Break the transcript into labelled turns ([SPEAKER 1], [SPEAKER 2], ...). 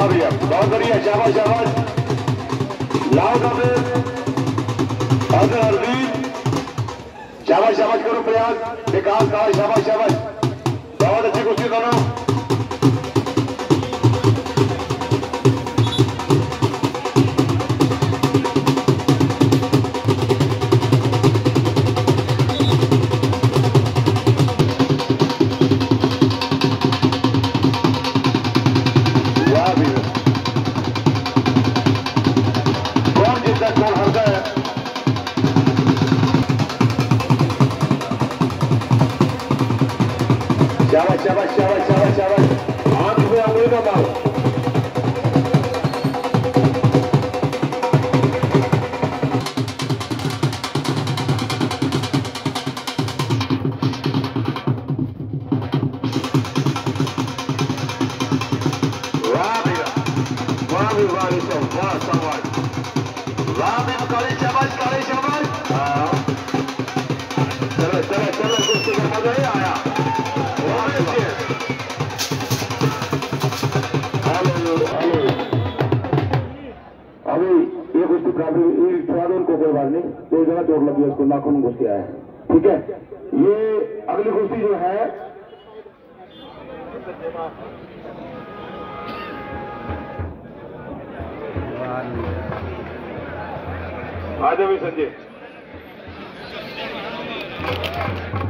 [SPEAKER 1] बहुत बढ़िया शाबाश शाबाश लाओ कबीर अजहर हरदीप शाबाश शाबाश करो प्रयास विकास का शाबाश शाबाश बहुत अच्छी कुश्ती दोनों abaixa, abaixa, abaixa, abaixa, abaixa. Antes vem a mãe da mala. Lá vem o Corinthians, bora, Samuel. Lá vem o Corinthians. कोई बात नहीं दो जगह चोट लगी उसको, नाखून में घुस के आया है। ठीक है? ये अगली कुश्ती जो है, आ जाओ संजय।